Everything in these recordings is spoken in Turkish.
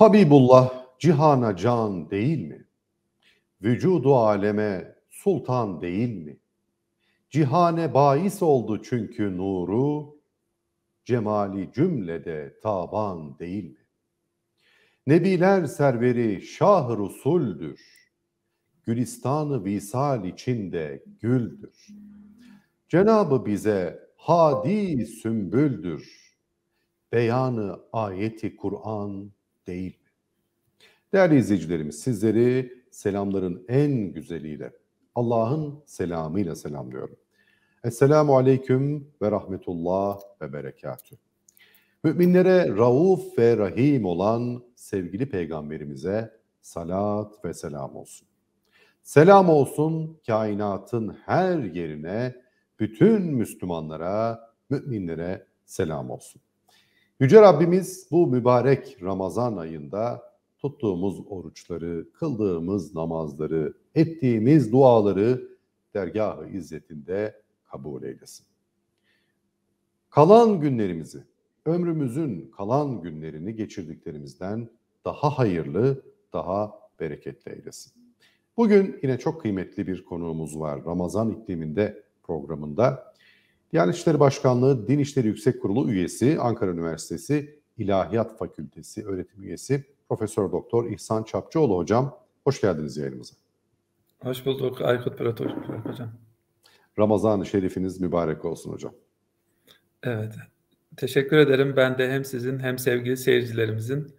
Habibullah cihana can değil mi? Vücudu aleme sultan değil mi? Cihane bahis oldu çünkü nuru, cemali cümlede taban değil mi? Nebiler serveri şah rusuldür. Gülistanı visal içinde güldür. Cenabı bize hadi sümbüldür. Beyanı ayeti Kur'an değil? Değerli izleyicilerimiz sizleri selamların en güzeliyle Allah'ın selamıyla selamlıyorum. Esselamu aleyküm ve rahmetullah ve berekatü. Müminlere rauf ve rahim olan sevgili peygamberimize salat ve selam olsun. Selam olsun kainatın her yerine, bütün Müslümanlara, müminlere selam olsun. Yüce Rabbimiz bu mübarek Ramazan ayında tuttuğumuz oruçları, kıldığımız namazları, ettiğimiz duaları dergahı izzetinde kabul eylesin. Kalan günlerimizi, ömrümüzün kalan günlerini geçirdiklerimizden daha hayırlı, daha bereketli eylesin. Bugün yine çok kıymetli bir konuğumuz var. Ramazan ikliminde programında. Diyanet İşleri Başkanlığı Din İşleri Yüksek Kurulu üyesi, Ankara Üniversitesi İlahiyat Fakültesi öğretim üyesi Profesör Doktor İhsan Çapçıoğlu hocam. Hoş geldiniz yayınımıza. Hoş bulduk Aykut Berat hocam. Ramazan-ı Şerifiniz mübarek olsun hocam. Evet. Teşekkür ederim. Ben de hem sizin hem sevgili seyircilerimizin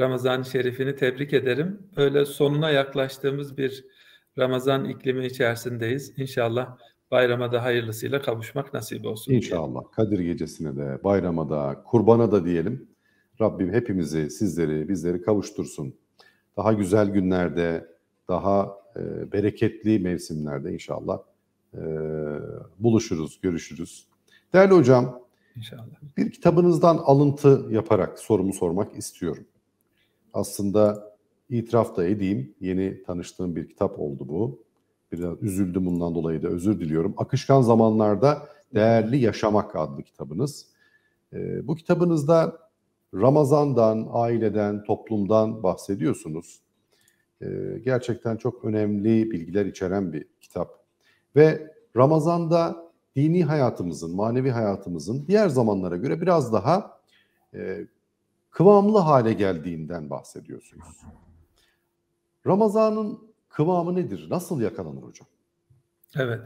Ramazan-ı Şerif'ini tebrik ederim. Öyle sonuna yaklaştığımız bir Ramazan iklimi içerisindeyiz. İnşallah bayrama da hayırlısıyla kavuşmak nasip olsun. İnşallah. Diye. Kadir gecesine de, bayrama da, kurbana da diyelim. Rabbim hepimizi, sizleri, bizleri kavuştursun. Daha güzel günlerde, daha e, bereketli mevsimlerde inşallah e, buluşuruz, görüşürüz. Değerli hocam, İnşallah. bir kitabınızdan alıntı yaparak sorumu sormak istiyorum. Aslında itiraf da edeyim, yeni tanıştığım bir kitap oldu bu. Biraz üzüldüm bundan dolayı da özür diliyorum. Akışkan Zamanlarda Değerli Yaşamak adlı kitabınız. E, bu kitabınızda Ramazan'dan, aileden, toplumdan bahsediyorsunuz. E, gerçekten çok önemli bilgiler içeren bir kitap. Ve Ramazan'da dini hayatımızın, manevi hayatımızın diğer zamanlara göre biraz daha e, kıvamlı hale geldiğinden bahsediyorsunuz. Ramazan'ın kıvamı nedir? Nasıl yakalanır hocam? Evet,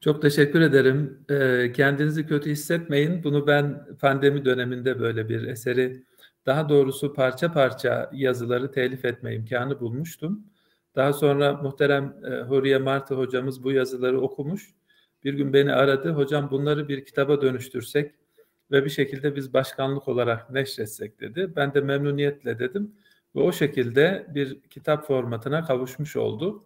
çok teşekkür ederim. Ee, kendinizi kötü hissetmeyin. Bunu ben pandemi döneminde böyle bir eseri, daha doğrusu parça parça yazıları telif etme imkanı bulmuştum. Daha sonra muhterem e, Huriye Martı hocamız bu yazıları okumuş. Bir gün beni aradı. Hocam bunları bir kitaba dönüştürsek ve bir şekilde biz başkanlık olarak neşretsek dedi. Ben de memnuniyetle dedim. Ve o şekilde bir kitap formatına kavuşmuş oldu.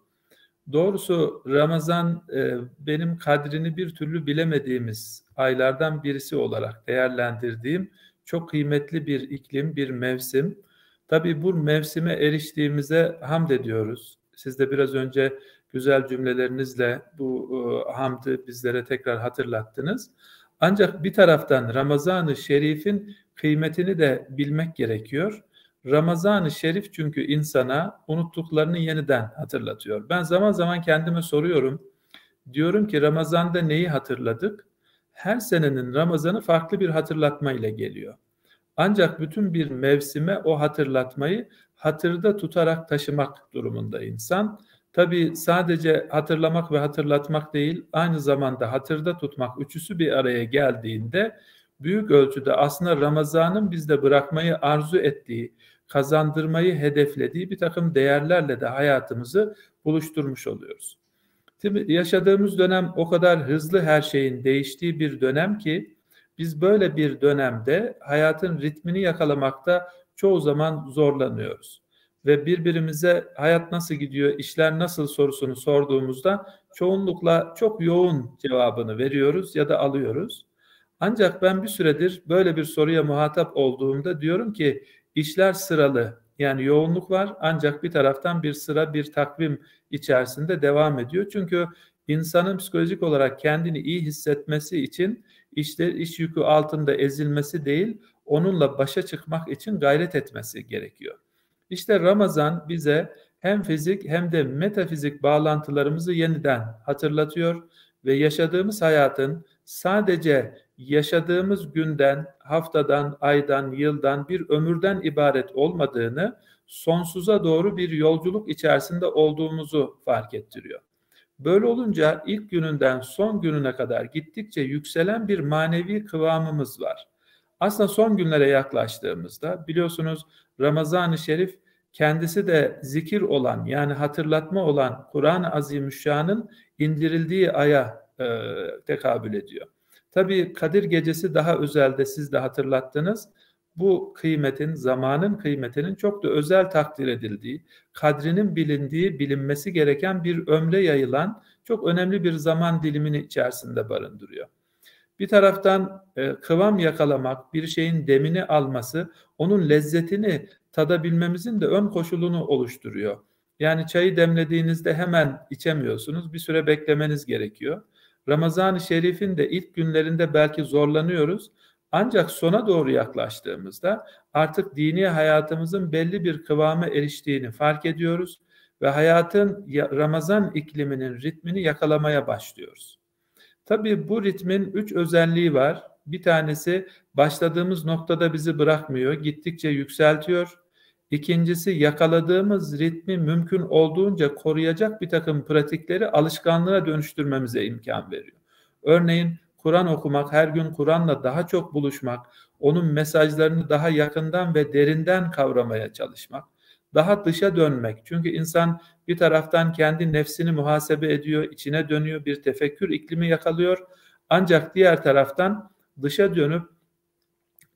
Doğrusu Ramazan e, benim kadrini bir türlü bilemediğimiz aylardan birisi olarak değerlendirdiğim çok kıymetli bir iklim, bir mevsim. Tabii bu mevsime eriştiğimize hamd ediyoruz. Siz de biraz önce güzel cümlelerinizle bu e, hamdı bizlere tekrar hatırlattınız. Ancak bir taraftan Ramazan-ı Şerif'in kıymetini de bilmek gerekiyor. Ramazan-ı Şerif çünkü insana unuttuklarını yeniden hatırlatıyor. Ben zaman zaman kendime soruyorum. Diyorum ki Ramazan'da neyi hatırladık? Her senenin Ramazan'ı farklı bir hatırlatma ile geliyor. Ancak bütün bir mevsime o hatırlatmayı hatırda tutarak taşımak durumunda insan. Tabi sadece hatırlamak ve hatırlatmak değil, aynı zamanda hatırda tutmak üçüsü bir araya geldiğinde büyük ölçüde aslında Ramazan'ın bizde bırakmayı arzu ettiği, kazandırmayı hedeflediği bir takım değerlerle de hayatımızı buluşturmuş oluyoruz. Şimdi yaşadığımız dönem o kadar hızlı her şeyin değiştiği bir dönem ki biz böyle bir dönemde hayatın ritmini yakalamakta çoğu zaman zorlanıyoruz. Ve birbirimize hayat nasıl gidiyor, işler nasıl sorusunu sorduğumuzda çoğunlukla çok yoğun cevabını veriyoruz ya da alıyoruz. Ancak ben bir süredir böyle bir soruya muhatap olduğumda diyorum ki işler sıralı. Yani yoğunluk var ancak bir taraftan bir sıra bir takvim içerisinde devam ediyor. Çünkü insanın psikolojik olarak kendini iyi hissetmesi için işte iş yükü altında ezilmesi değil, onunla başa çıkmak için gayret etmesi gerekiyor. İşte Ramazan bize hem fizik hem de metafizik bağlantılarımızı yeniden hatırlatıyor ve yaşadığımız hayatın sadece yaşadığımız günden, haftadan, aydan, yıldan, bir ömürden ibaret olmadığını, sonsuza doğru bir yolculuk içerisinde olduğumuzu fark ettiriyor. Böyle olunca ilk gününden son gününe kadar gittikçe yükselen bir manevi kıvamımız var. Aslında son günlere yaklaştığımızda biliyorsunuz Ramazan-ı Şerif kendisi de zikir olan yani hatırlatma olan Kur'an-ı Azimüşşan'ın indirildiği aya e, tekabül ediyor. Tabii Kadir Gecesi daha özelde siz de hatırlattınız. Bu kıymetin, zamanın kıymetinin çok da özel takdir edildiği, kadrinin bilindiği, bilinmesi gereken bir ömre yayılan çok önemli bir zaman dilimini içerisinde barındırıyor. Bir taraftan e, kıvam yakalamak, bir şeyin demini alması, onun lezzetini tadabilmemizin de ön koşulunu oluşturuyor. Yani çayı demlediğinizde hemen içemiyorsunuz. Bir süre beklemeniz gerekiyor. Ramazan-ı Şerif'in de ilk günlerinde belki zorlanıyoruz. Ancak sona doğru yaklaştığımızda artık dini hayatımızın belli bir kıvama eriştiğini fark ediyoruz ve hayatın Ramazan ikliminin ritmini yakalamaya başlıyoruz. Tabii bu ritmin üç özelliği var. Bir tanesi başladığımız noktada bizi bırakmıyor, gittikçe yükseltiyor. İkincisi yakaladığımız ritmi mümkün olduğunca koruyacak bir takım pratikleri alışkanlığa dönüştürmemize imkan veriyor. Örneğin Kur'an okumak, her gün Kur'an'la daha çok buluşmak, onun mesajlarını daha yakından ve derinden kavramaya çalışmak, daha dışa dönmek. Çünkü insan bir taraftan kendi nefsini muhasebe ediyor, içine dönüyor, bir tefekkür iklimi yakalıyor. Ancak diğer taraftan dışa dönüp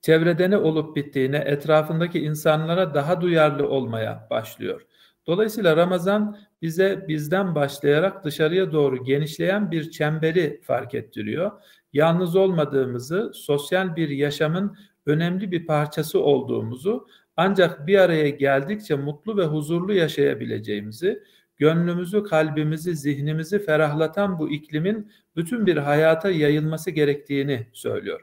çevrede ne olup bittiğine, etrafındaki insanlara daha duyarlı olmaya başlıyor. Dolayısıyla Ramazan bize bizden başlayarak dışarıya doğru genişleyen bir çemberi fark ettiriyor. Yalnız olmadığımızı, sosyal bir yaşamın önemli bir parçası olduğumuzu ancak bir araya geldikçe mutlu ve huzurlu yaşayabileceğimizi, gönlümüzü, kalbimizi, zihnimizi ferahlatan bu iklimin bütün bir hayata yayılması gerektiğini söylüyor.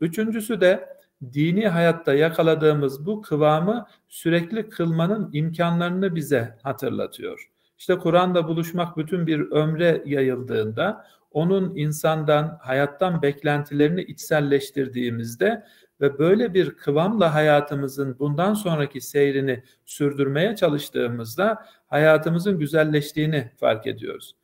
Üçüncüsü de dini hayatta yakaladığımız bu kıvamı sürekli kılmanın imkanlarını bize hatırlatıyor. İşte Kur'an'da buluşmak bütün bir ömre yayıldığında onun insandan, hayattan beklentilerini içselleştirdiğimizde ve böyle bir kıvamla hayatımızın bundan sonraki seyrini sürdürmeye çalıştığımızda hayatımızın güzelleştiğini fark ediyoruz.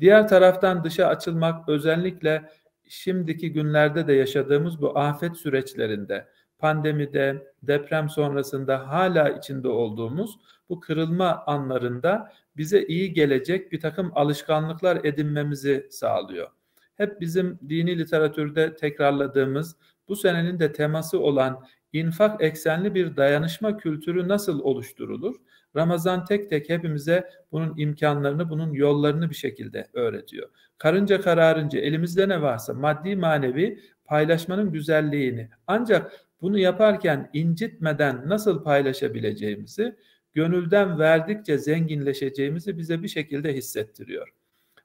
Diğer taraftan dışa açılmak özellikle şimdiki günlerde de yaşadığımız bu afet süreçlerinde, pandemide, deprem sonrasında hala içinde olduğumuz bu kırılma anlarında bize iyi gelecek bir takım alışkanlıklar edinmemizi sağlıyor. Hep bizim dini literatürde tekrarladığımız bu senenin de teması olan infak eksenli bir dayanışma kültürü nasıl oluşturulur? Ramazan tek tek hepimize bunun imkanlarını, bunun yollarını bir şekilde öğretiyor. Karınca kararınca elimizde ne varsa maddi manevi paylaşmanın güzelliğini ancak bunu yaparken incitmeden nasıl paylaşabileceğimizi, gönülden verdikçe zenginleşeceğimizi bize bir şekilde hissettiriyor.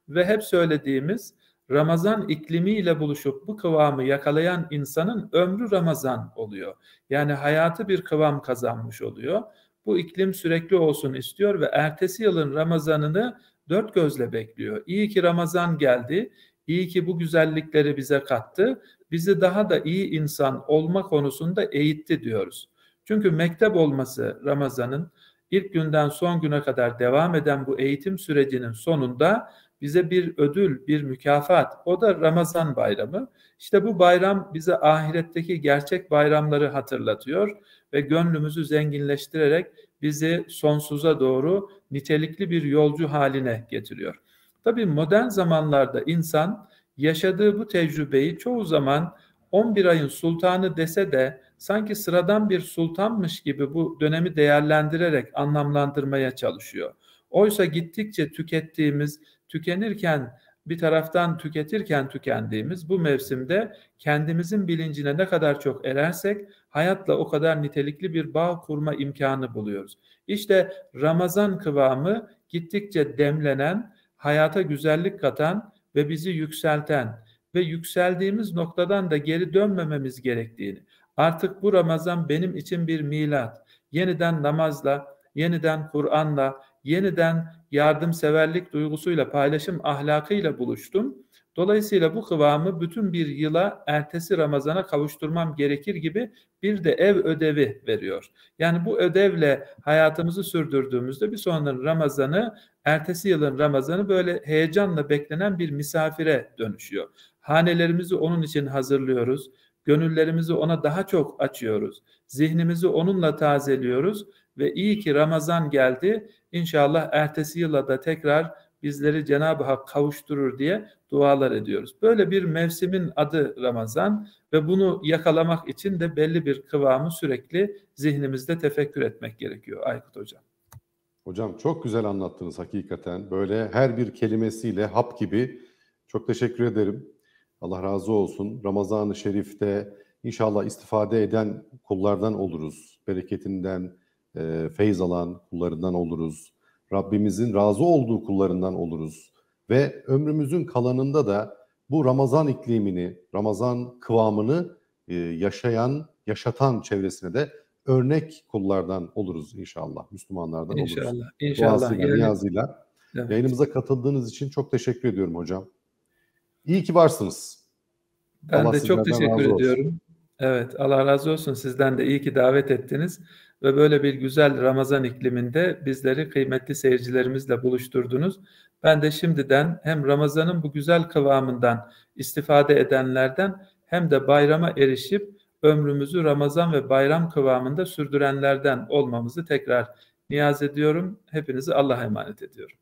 Ve hep söylediğimiz Ramazan iklimiyle buluşup bu kıvamı yakalayan insanın ömrü Ramazan oluyor. Yani hayatı bir kıvam kazanmış oluyor. Bu iklim sürekli olsun istiyor ve ertesi yılın Ramazanını dört gözle bekliyor. İyi ki Ramazan geldi. İyi ki bu güzellikleri bize kattı. Bizi daha da iyi insan olma konusunda eğitti diyoruz. Çünkü mektep olması Ramazan'ın ilk günden son güne kadar devam eden bu eğitim sürecinin sonunda bize bir ödül, bir mükafat. O da Ramazan bayramı. İşte bu bayram bize ahiretteki gerçek bayramları hatırlatıyor ve gönlümüzü zenginleştirerek bizi sonsuza doğru nitelikli bir yolcu haline getiriyor. Tabii modern zamanlarda insan yaşadığı bu tecrübeyi çoğu zaman 11 ayın sultanı dese de sanki sıradan bir sultanmış gibi bu dönemi değerlendirerek anlamlandırmaya çalışıyor. Oysa gittikçe tükettiğimiz, tükenirken bir taraftan tüketirken tükendiğimiz bu mevsimde kendimizin bilincine ne kadar çok erersek hayatla o kadar nitelikli bir bağ kurma imkanı buluyoruz. İşte Ramazan kıvamı gittikçe demlenen, hayata güzellik katan ve bizi yükselten ve yükseldiğimiz noktadan da geri dönmememiz gerektiğini, artık bu Ramazan benim için bir milat, yeniden namazla, yeniden Kur'an'la, yeniden yardımseverlik duygusuyla, paylaşım ahlakıyla buluştum. Dolayısıyla bu kıvamı bütün bir yıla ertesi Ramazan'a kavuşturmam gerekir gibi bir de ev ödevi veriyor. Yani bu ödevle hayatımızı sürdürdüğümüzde bir sonraki Ramazan'ı, ertesi yılın Ramazan'ı böyle heyecanla beklenen bir misafire dönüşüyor. Hanelerimizi onun için hazırlıyoruz. Gönüllerimizi ona daha çok açıyoruz. Zihnimizi onunla tazeliyoruz ve iyi ki Ramazan geldi. İnşallah ertesi yıla da tekrar bizleri Cenab-ı Hak kavuşturur diye dualar ediyoruz. Böyle bir mevsimin adı Ramazan ve bunu yakalamak için de belli bir kıvamı sürekli zihnimizde tefekkür etmek gerekiyor Aykut Hocam. Hocam çok güzel anlattınız hakikaten. Böyle her bir kelimesiyle hap gibi. Çok teşekkür ederim. Allah razı olsun. Ramazan-ı Şerif'te inşallah istifade eden kullardan oluruz. Bereketinden, e, feyz alan kullarından oluruz. Rabbimizin razı olduğu kullarından oluruz. Ve ömrümüzün kalanında da bu Ramazan iklimini, Ramazan kıvamını e, yaşayan, yaşatan çevresine de örnek kullardan oluruz inşallah. Müslümanlardan inşallah, oluruz. İnşallah. Duasıyla, yani, niyazıyla. Evet. Yayınımıza katıldığınız için çok teşekkür ediyorum hocam. İyi ki varsınız. Ben Allah de çok teşekkür ediyorum. Evet, Allah razı olsun. Sizden de iyi ki davet ettiniz ve böyle bir güzel Ramazan ikliminde bizleri kıymetli seyircilerimizle buluşturdunuz. Ben de şimdiden hem Ramazan'ın bu güzel kıvamından istifade edenlerden hem de bayrama erişip ömrümüzü Ramazan ve bayram kıvamında sürdürenlerden olmamızı tekrar niyaz ediyorum. Hepinizi Allah'a emanet ediyorum.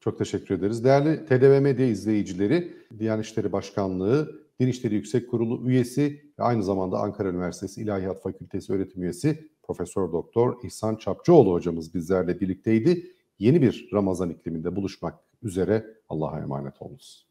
Çok teşekkür ederiz. Değerli TDV Medya izleyicileri, Diyanet İşleri Başkanlığı Din İşleri Yüksek Kurulu üyesi ve aynı zamanda Ankara Üniversitesi İlahiyat Fakültesi öğretim üyesi Profesör Doktor İhsan Çapçıoğlu hocamız bizlerle birlikteydi. Yeni bir Ramazan ikliminde buluşmak üzere Allah'a emanet olunuz.